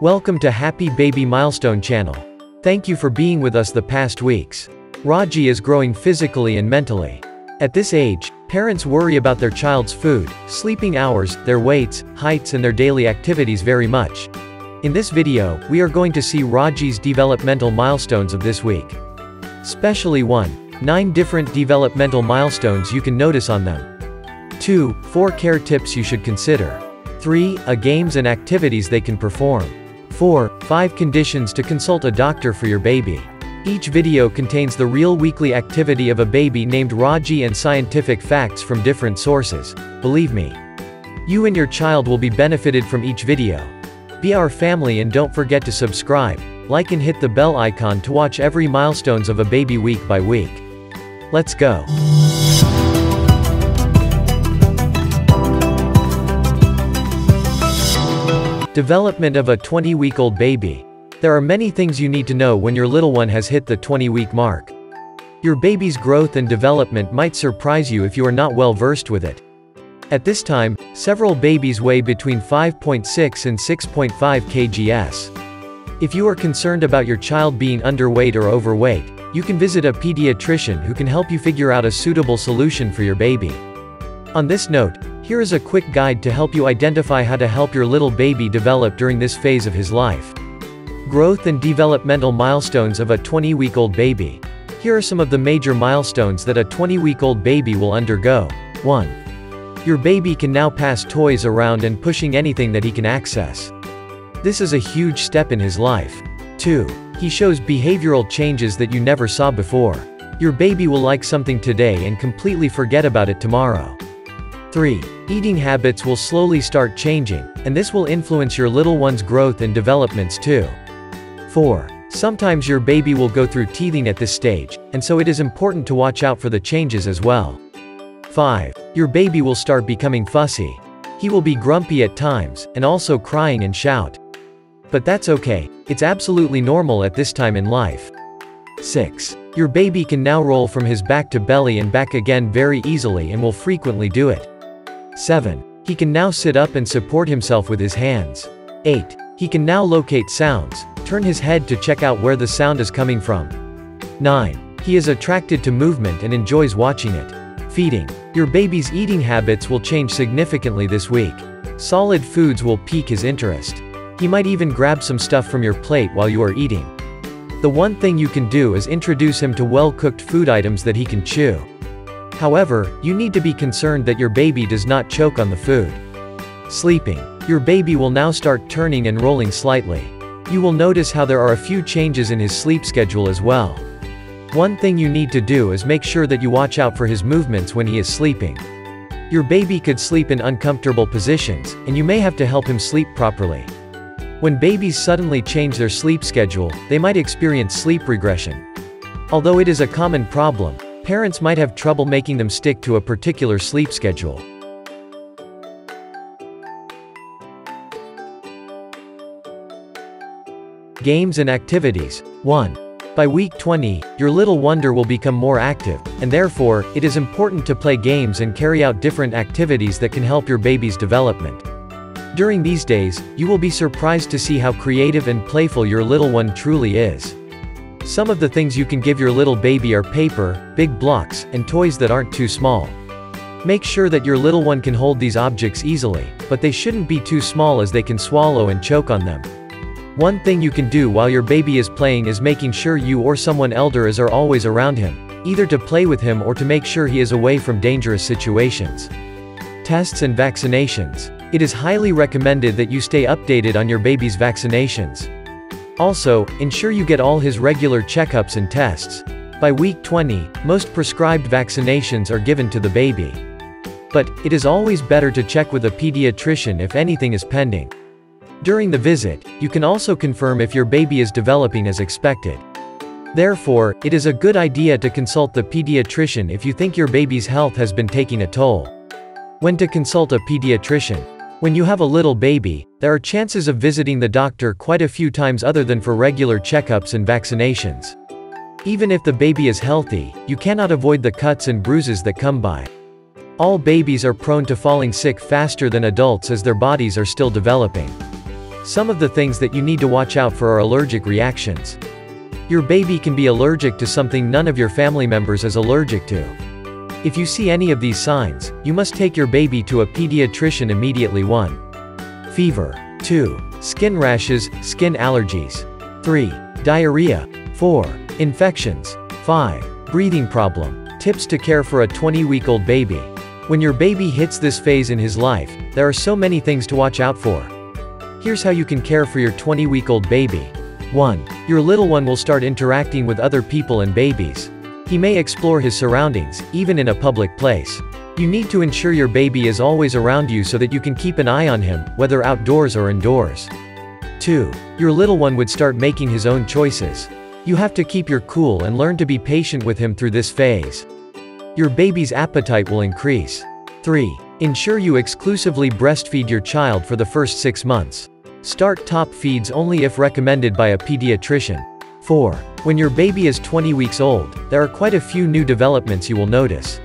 Welcome to Happy Baby Milestone channel. Thank you for being with us the past weeks. Raji is growing physically and mentally. At this age, parents worry about their child's food, sleeping hours, their weights, heights and their daily activities very much. In this video, we are going to see Raji's developmental milestones of this week. Specially 1. 9 different developmental milestones you can notice on them. 2. 4 care tips you should consider. 3. A games and activities they can perform. 4. 5 conditions to consult a doctor for your baby. Each video contains the real weekly activity of a baby named Raji and scientific facts from different sources. Believe me. You and your child will be benefited from each video. Be our family and don't forget to subscribe, like and hit the bell icon to watch every milestones of a baby week by week. Let's go. Development of a 20-week-old baby. There are many things you need to know when your little one has hit the 20-week mark. Your baby's growth and development might surprise you if you are not well versed with it. At this time, several babies weigh between 5.6 and 6.5 kgs. If you are concerned about your child being underweight or overweight, you can visit a pediatrician who can help you figure out a suitable solution for your baby. On this note, here is a quick guide to help you identify how to help your little baby develop during this phase of his life. Growth and developmental milestones of a 20-week-old baby. Here are some of the major milestones that a 20-week-old baby will undergo. 1. Your baby can now pass toys around and pushing anything that he can access. This is a huge step in his life. 2. He shows behavioral changes that you never saw before. Your baby will like something today and completely forget about it tomorrow. 3. Eating habits will slowly start changing, and this will influence your little one's growth and developments too. 4. Sometimes your baby will go through teething at this stage, and so it is important to watch out for the changes as well. 5. Your baby will start becoming fussy. He will be grumpy at times, and also crying and shout. But that's okay, it's absolutely normal at this time in life. 6. Your baby can now roll from his back to belly and back again very easily and will frequently do it. 7. He can now sit up and support himself with his hands. 8. He can now locate sounds, turn his head to check out where the sound is coming from. 9. He is attracted to movement and enjoys watching it. Feeding. Your baby's eating habits will change significantly this week. Solid foods will pique his interest. He might even grab some stuff from your plate while you are eating. The one thing you can do is introduce him to well-cooked food items that he can chew. However, you need to be concerned that your baby does not choke on the food. Sleeping. Your baby will now start turning and rolling slightly. You will notice how there are a few changes in his sleep schedule as well. One thing you need to do is make sure that you watch out for his movements when he is sleeping. Your baby could sleep in uncomfortable positions, and you may have to help him sleep properly. When babies suddenly change their sleep schedule, they might experience sleep regression. Although it is a common problem, Parents might have trouble making them stick to a particular sleep schedule. Games and activities. 1. By week 20, your little wonder will become more active, and therefore, it is important to play games and carry out different activities that can help your baby's development. During these days, you will be surprised to see how creative and playful your little one truly is. Some of the things you can give your little baby are paper, big blocks, and toys that aren't too small. Make sure that your little one can hold these objects easily, but they shouldn't be too small as they can swallow and choke on them. One thing you can do while your baby is playing is making sure you or someone elder is are always around him, either to play with him or to make sure he is away from dangerous situations. Tests and vaccinations. It is highly recommended that you stay updated on your baby's vaccinations. Also, ensure you get all his regular checkups and tests. By week 20, most prescribed vaccinations are given to the baby. But, it is always better to check with a pediatrician if anything is pending. During the visit, you can also confirm if your baby is developing as expected. Therefore, it is a good idea to consult the pediatrician if you think your baby's health has been taking a toll. When to consult a pediatrician. When you have a little baby, there are chances of visiting the doctor quite a few times other than for regular checkups and vaccinations. Even if the baby is healthy, you cannot avoid the cuts and bruises that come by. All babies are prone to falling sick faster than adults as their bodies are still developing. Some of the things that you need to watch out for are allergic reactions. Your baby can be allergic to something none of your family members is allergic to. If you see any of these signs, you must take your baby to a pediatrician immediately 1. Fever. 2. Skin rashes, skin allergies. 3. Diarrhea. 4. Infections. 5. Breathing problem. Tips to care for a 20-week-old baby. When your baby hits this phase in his life, there are so many things to watch out for. Here's how you can care for your 20-week-old baby. 1. Your little one will start interacting with other people and babies. He may explore his surroundings, even in a public place. You need to ensure your baby is always around you so that you can keep an eye on him, whether outdoors or indoors. 2. Your little one would start making his own choices. You have to keep your cool and learn to be patient with him through this phase. Your baby's appetite will increase. 3. Ensure you exclusively breastfeed your child for the first 6 months. Start top feeds only if recommended by a pediatrician. 4. When your baby is 20 weeks old, there are quite a few new developments you will notice.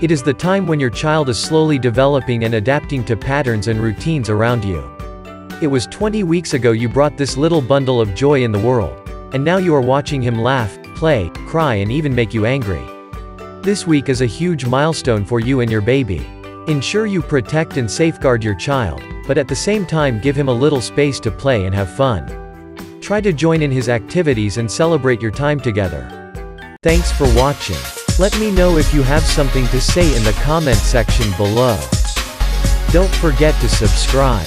It is the time when your child is slowly developing and adapting to patterns and routines around you. It was 20 weeks ago you brought this little bundle of joy in the world. And now you are watching him laugh, play, cry and even make you angry. This week is a huge milestone for you and your baby. Ensure you protect and safeguard your child, but at the same time give him a little space to play and have fun. Try to join in his activities and celebrate your time together. Thanks for watching. Let me know if you have something to say in the comment section below. Don't forget to subscribe.